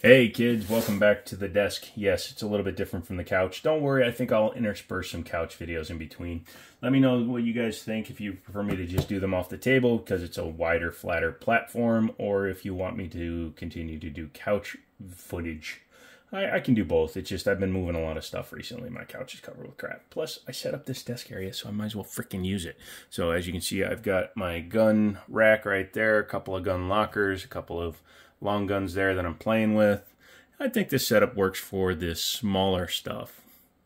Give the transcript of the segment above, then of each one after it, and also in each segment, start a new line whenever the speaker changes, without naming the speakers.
Hey kids, welcome back to the desk. Yes, it's a little bit different from the couch. Don't worry, I think I'll intersperse some couch videos in between. Let me know what you guys think if you prefer me to just do them off the table because it's a wider, flatter platform, or if you want me to continue to do couch footage. I, I, can do both. It's just I've been moving a lot of stuff recently. My couch is covered with crap. Plus, I set up this desk area, so I might as well freaking use it. So as you can see, I've got my gun rack right there, a couple of gun lockers, a couple of long guns there that I'm playing with. I think this setup works for this smaller stuff,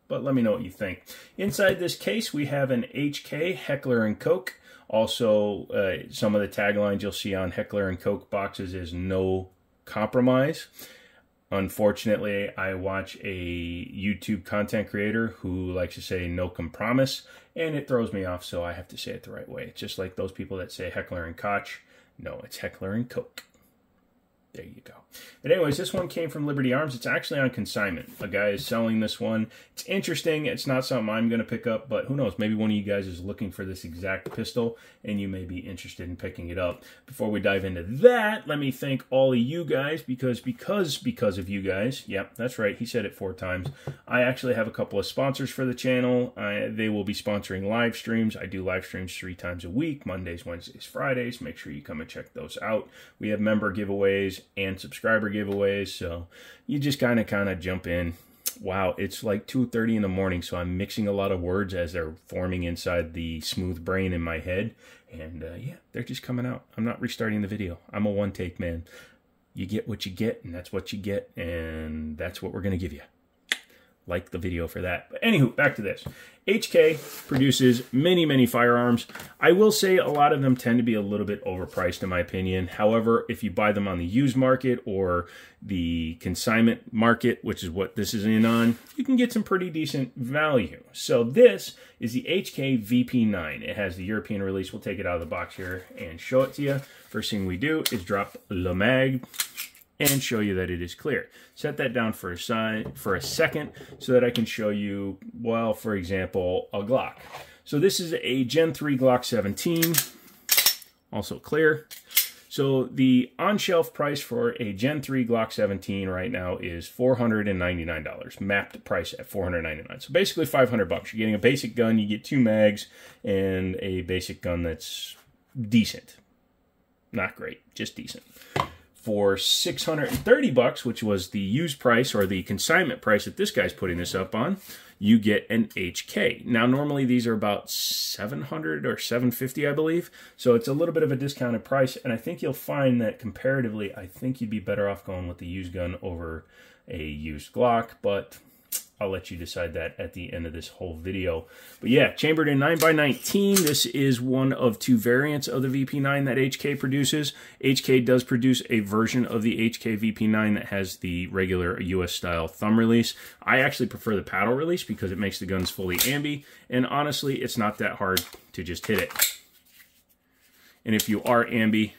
but let me know what you think. Inside this case, we have an HK Heckler & Koch. Also, uh, some of the taglines you'll see on Heckler & Koch boxes is no compromise. Unfortunately, I watch a YouTube content creator who likes to say no compromise, and it throws me off, so I have to say it the right way. It's just like those people that say Heckler and Koch. No, it's Heckler and Koch. There you go. But anyways, this one came from Liberty Arms. It's actually on consignment. A guy is selling this one. It's interesting. It's not something I'm going to pick up, but who knows? Maybe one of you guys is looking for this exact pistol, and you may be interested in picking it up. Before we dive into that, let me thank all of you guys, because, because, because of you guys, yep, that's right, he said it four times, I actually have a couple of sponsors for the channel. I, they will be sponsoring live streams. I do live streams three times a week, Mondays, Wednesdays, Fridays. Make sure you come and check those out. We have member giveaways and subscriber giveaways. So you just kind of kind of jump in. Wow, it's like 2.30 in the morning, so I'm mixing a lot of words as they're forming inside the smooth brain in my head. And uh, yeah, they're just coming out. I'm not restarting the video. I'm a one-take man. You get what you get, and that's what you get, and that's what we're going to give you like the video for that. But anywho, back to this. HK produces many, many firearms. I will say a lot of them tend to be a little bit overpriced in my opinion. However, if you buy them on the used market or the consignment market, which is what this is in on, you can get some pretty decent value. So this is the HK VP9. It has the European release. We'll take it out of the box here and show it to you. First thing we do is drop the mag and show you that it is clear. Set that down for a, side, for a second so that I can show you, well, for example, a Glock. So this is a Gen 3 Glock 17, also clear. So the on-shelf price for a Gen 3 Glock 17 right now is $499, mapped price at 499. So basically 500 bucks. You're getting a basic gun, you get two mags, and a basic gun that's decent. Not great, just decent for 630 bucks, which was the used price or the consignment price that this guy's putting this up on, you get an HK. Now, normally these are about 700 or 750, I believe. So it's a little bit of a discounted price. And I think you'll find that comparatively, I think you'd be better off going with the used gun over a used Glock. But I'll let you decide that at the end of this whole video. But yeah, chambered in 9x19. This is one of two variants of the VP9 that HK produces. HK does produce a version of the HK VP9 that has the regular US style thumb release. I actually prefer the paddle release because it makes the guns fully ambi. And honestly, it's not that hard to just hit it. And if you are ambi,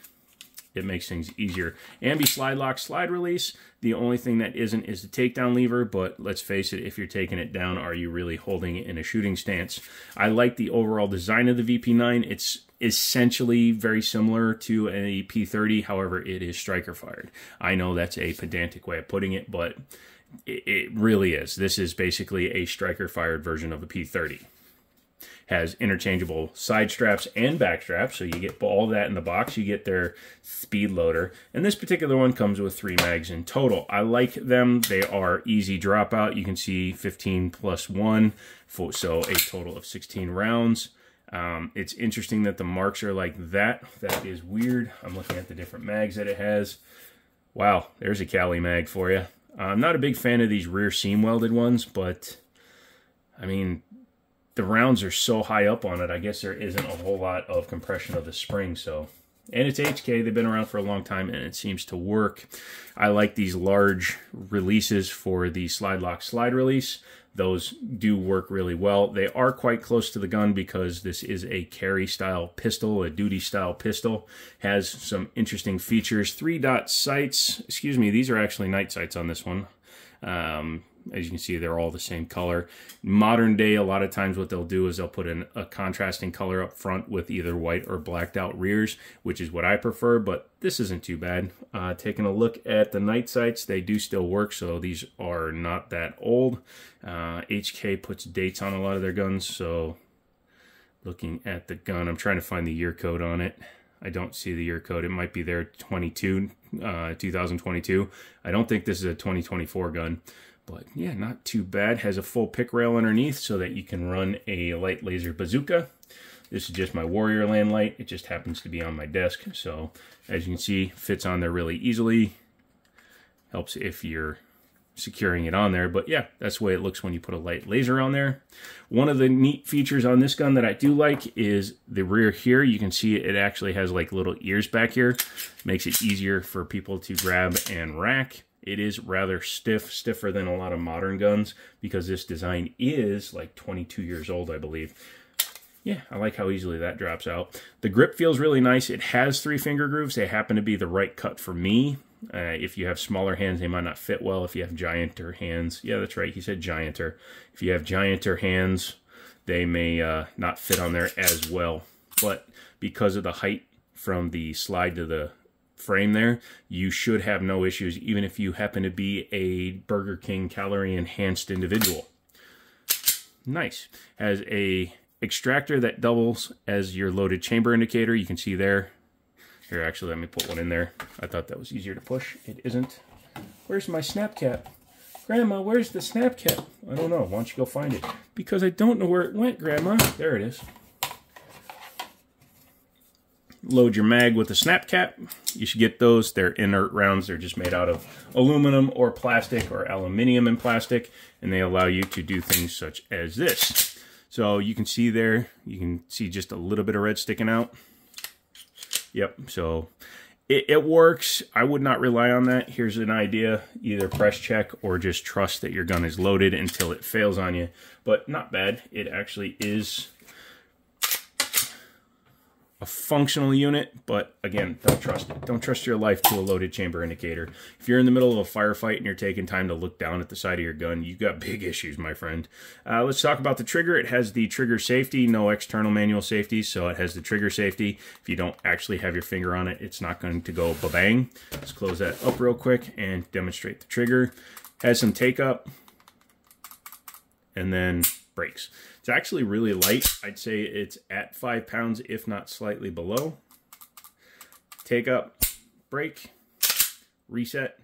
it makes things easier. Ambi slide lock slide release. The only thing that isn't is the takedown lever, but let's face it, if you're taking it down, are you really holding it in a shooting stance? I like the overall design of the VP9. It's essentially very similar to a P30, however, it is striker fired. I know that's a pedantic way of putting it, but it, really is. This is basically a striker fired version of a P30 has interchangeable side straps and back straps. So you get all that in the box. You get their speed loader. And this particular one comes with three mags in total. I like them. They are easy dropout. You can see 15 plus one, for so a total of 16 rounds. Um, it's interesting that the marks are like that. That is weird. I'm looking at the different mags that it has. Wow, there's a Cali mag for you. I'm not a big fan of these rear seam welded ones, but I mean, the rounds are so high up on it, I guess there isn't a whole lot of compression of the spring. So, and it's HK. They've been around for a long time, and it seems to work. I like these large releases for the slide lock slide release. Those do work really well. They are quite close to the gun because this is a carry style pistol, a duty style pistol. Has some interesting features. Three dot sights. Excuse me, these are actually night sights on this one. Um, As you can see, they're all the same color. Modern day, a lot of times what they'll do is they'll put in a contrasting color up front with either white or blacked out rears, which is what I prefer, but this isn't too bad. Uh, taking a look at the night sights, they do still work, so these are not that old. Uh, HK puts dates on a lot of their guns, so looking at the gun, I'm trying to find the year code on it. I don't see the year code. It might be there 22, uh, 2022. I don't think this is a 2024 gun, but yeah, not too bad. Has a full pick rail underneath so that you can run a light laser bazooka. This is just my Warrior Land light. It just happens to be on my desk. So as you can see, fits on there really easily. Helps if you're securing it on there. But yeah, that's the way it looks when you put a light laser on there. One of the neat features on this gun that I do like is the rear here. You can see it actually has like little ears back here. Makes it easier for people to grab and rack. It is rather stiff, stiffer than a lot of modern guns because this design is like 22 years old, I believe. Yeah, I like how easily that drops out. The grip feels really nice. It has three finger grooves. They happen to be the right cut for me. Uh, if you have smaller hands, they might not fit well. If you have gianter hands, yeah, that's right. He said gianter. If you have gianter hands, they may uh, not fit on there as well. But because of the height from the slide to the frame there, you should have no issues, even if you happen to be a Burger King calorie enhanced individual. Nice. Has a extractor that doubles as your loaded chamber indicator. You can see there here, actually, let me put one in there. I thought that was easier to push. It isn't. Where's my snap cap? Grandma, where's the snap cap? I don't know. Why don't you go find it? Because I don't know where it went, Grandma. There it is. Load your mag with a snap cap. You should get those. They're inert rounds. They're just made out of aluminum or plastic or aluminium and plastic. And they allow you to do things such as this. So you can see there, you can see just a little bit of red sticking out. Yep. So it, it, works. I would not rely on that. Here's an idea. Either press check or just trust that your gun is loaded until it fails on you. But not bad. It actually is a functional unit, but again, don't trust it. Don't trust your life to a loaded chamber indicator. If you're in the middle of a firefight and you're taking time to look down at the side of your gun, you've got big issues, my friend. Uh, let's talk about the trigger. It has the trigger safety, no external manual safety, so it has the trigger safety. If you don't actually have your finger on it, it's not going to go ba-bang. Let's close that up real quick and demonstrate the trigger. Has some take up, and then breaks. It's actually really light. I'd say it's at five pounds, if not slightly below. Take up, break, reset.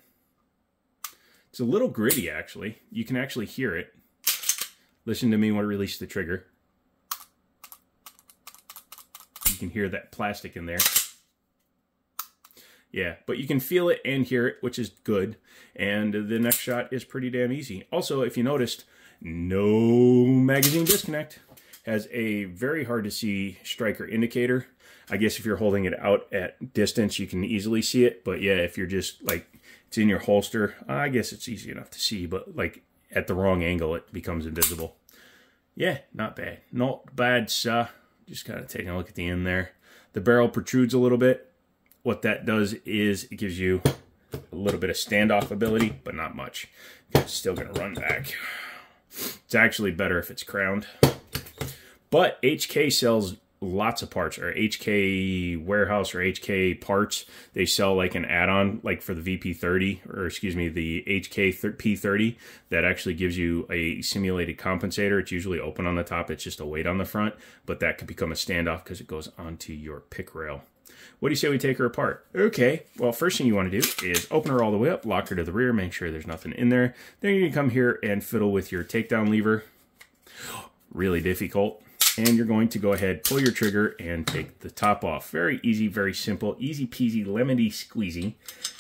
It's a little gritty, actually. You can actually hear it. Listen to me when I release the trigger. You can hear that plastic in there. Yeah, but you can feel it and hear it, which is good. And the next shot is pretty damn easy. Also, if you noticed, no magazine disconnect. Has a very hard to see striker indicator. I guess if you're holding it out at distance, you can easily see it. But yeah, if you're just like, it's in your holster, I guess it's easy enough to see. But like at the wrong angle, it becomes invisible. Yeah, not bad. Not bad, sir. Just kind of taking a look at the end there. The barrel protrudes a little bit. What that does is it gives you a little bit of standoff ability, but not much. It's still going to run back. It's actually better if it's crowned. But HK sells lots of parts, or HK Warehouse or HK Parts. They sell like an add-on, like for the VP30, or excuse me, the HK P30, that actually gives you a simulated compensator. It's usually open on the top. It's just a weight on the front, but that could become a standoff because it goes onto your pick rail. What do you say we take her apart? Okay, well, first thing you want to do is open her all the way up, lock her to the rear, make sure there's nothing in there. Then going to come here and fiddle with your takedown lever. Really difficult. And you're going to go ahead, pull your trigger, and take the top off. Very easy, very simple, easy peasy, lemony squeezy.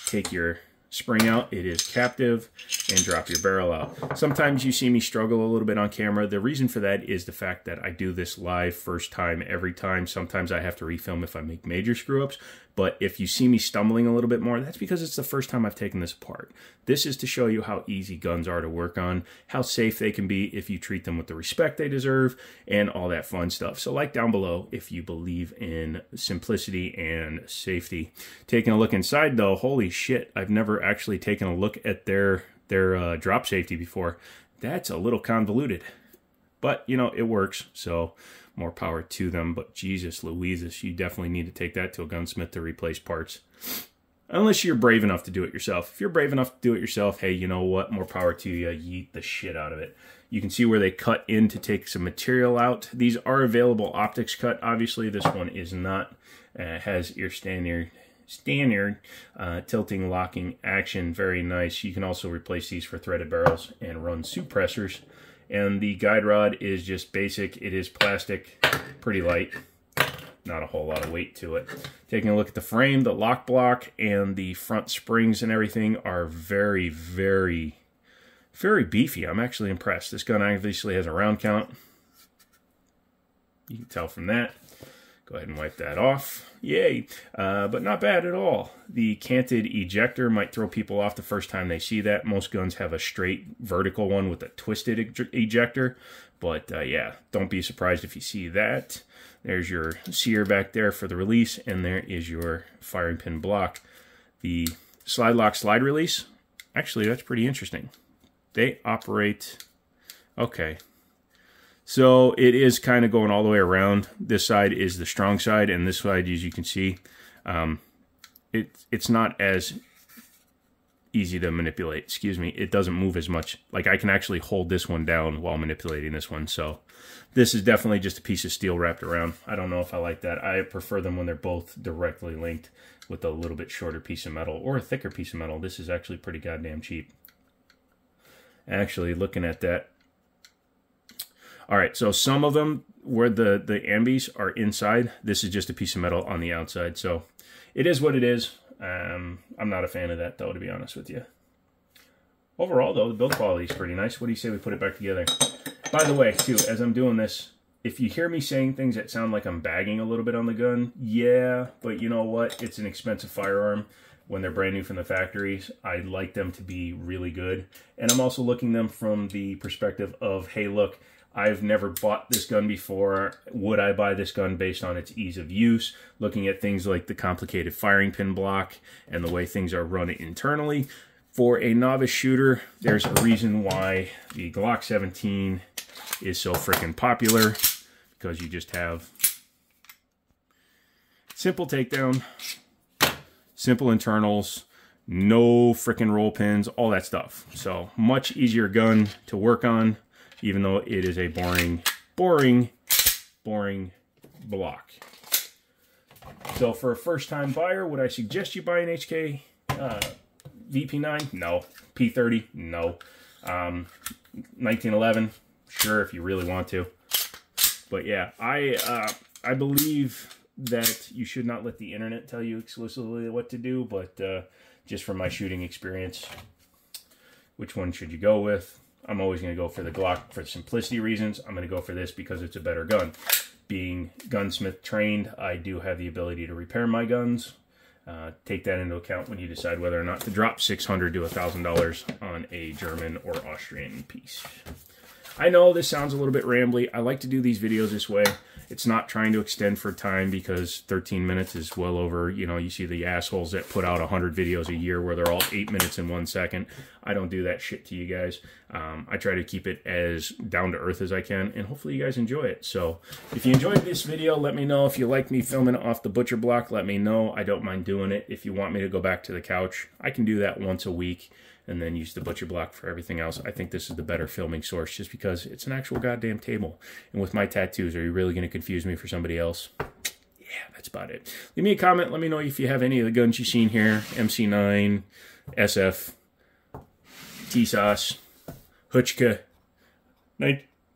Take your spring out, it is captive, and drop your barrel out. Sometimes you see me struggle a little bit on camera. The reason for that is the fact that I do this live first time every time. Sometimes I have to refilm if I make major screw-ups, But if you see me stumbling a little bit more, that's because it's the first time I've taken this apart. This is to show you how easy guns are to work on, how safe they can be if you treat them with the respect they deserve, and all that fun stuff. So like down below if you believe in simplicity and safety. Taking a look inside though, holy shit, I've never actually taken a look at their their uh, drop safety before. That's a little convoluted. But, you know, it works, so more power to them. But Jesus Louises, you definitely need to take that to a gunsmith to replace parts. Unless you're brave enough to do it yourself. If you're brave enough to do it yourself, hey, you know what? More power to you. Yeet the shit out of it. You can see where they cut in to take some material out. These are available optics cut. Obviously, this one is not. Uh, has ear standard standard uh, tilting locking action. Very nice. You can also replace these for threaded barrels and run suppressors. And the guide rod is just basic. It is plastic, pretty light. Not a whole lot of weight to it. Taking a look at the frame, the lock block, and the front springs and everything are very, very, very beefy. I'm actually impressed. This gun obviously has a round count. You can tell from that. Go ahead and wipe that off. Yay. Uh, but not bad at all. The canted ejector might throw people off the first time they see that. Most guns have a straight vertical one with a twisted ejector. But uh, yeah, don't be surprised if you see that. There's your sear back there for the release, and there is your firing pin block. The slide lock slide release, actually, that's pretty interesting. They operate, okay, so it is kind of going all the way around. This side is the strong side, and this side, as you can see, um, it it's not as easy to manipulate. Excuse me. It doesn't move as much. Like I can actually hold this one down while manipulating this one. So this is definitely just a piece of steel wrapped around. I don't know if I like that. I prefer them when they're both directly linked with a little bit shorter piece of metal or a thicker piece of metal. This is actually pretty goddamn cheap. Actually, looking at that, all right, so some of them where the, the ambies are inside, this is just a piece of metal on the outside. So it is what it is. Um, I'm not a fan of that, though, to be honest with you. Overall, though, the build quality is pretty nice. What do you say we put it back together? By the way, too, as I'm doing this, if you hear me saying things that sound like I'm bagging a little bit on the gun, yeah, but you know what? It's an expensive firearm when they're brand new from the factories. I'd like them to be really good. And I'm also looking them from the perspective of, hey, look, I've never bought this gun before. Would I buy this gun based on its ease of use? Looking at things like the complicated firing pin block and the way things are run internally. For a novice shooter, there's a reason why the Glock 17 is so freaking popular because you just have simple takedown, simple internals, no freaking roll pins, all that stuff. So much easier gun to work on even though it is a boring, boring, boring Glock. So for a first-time buyer, would I suggest you buy an HK uh, VP9? No. P30? No. Um, 1911? Sure, if you really want to. But yeah, I uh, I believe that you should not let the internet tell you exclusively what to do, but uh, just from my shooting experience, which one should you go with? I'm always going to go for the Glock for simplicity reasons. I'm going to go for this because it's a better gun. Being gunsmith trained, I do have the ability to repair my guns. Uh, take that into account when you decide whether or not to drop 600 to $1,000 on a German or Austrian piece. I know this sounds a little bit rambly. I like to do these videos this way. It's not trying to extend for time because 13 minutes is well over, you know, you see the assholes that put out 100 videos a year where they're all 8 minutes in one second. I don't do that shit to you guys. Um, I try to keep it as down to earth as I can, and hopefully you guys enjoy it. So if you enjoyed this video, let me know. If you like me filming off the butcher block, let me know. I don't mind doing it. If you want me to go back to the couch, I can do that once a week and then use the butcher block for everything else. I think this is the better filming source just because it's an actual goddamn table. And with my tattoos, are you really going to confuse me for somebody else? Yeah, that's about it. Leave me a comment. Let me know if you have any of the guns you've seen here. MC9, SF, T-Sauce, Hutchka,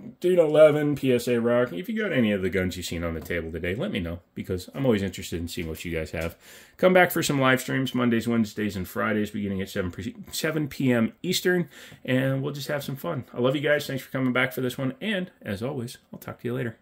1911 PSA Rock. If you got any of the guns you've seen on the table today, let me know because I'm always interested in seeing what you guys have. Come back for some live streams Mondays, Wednesdays, and Fridays beginning at 7, 7 p.m. Eastern, and we'll just have some fun. I love you guys. Thanks for coming back for this one, and as always, I'll talk to you later.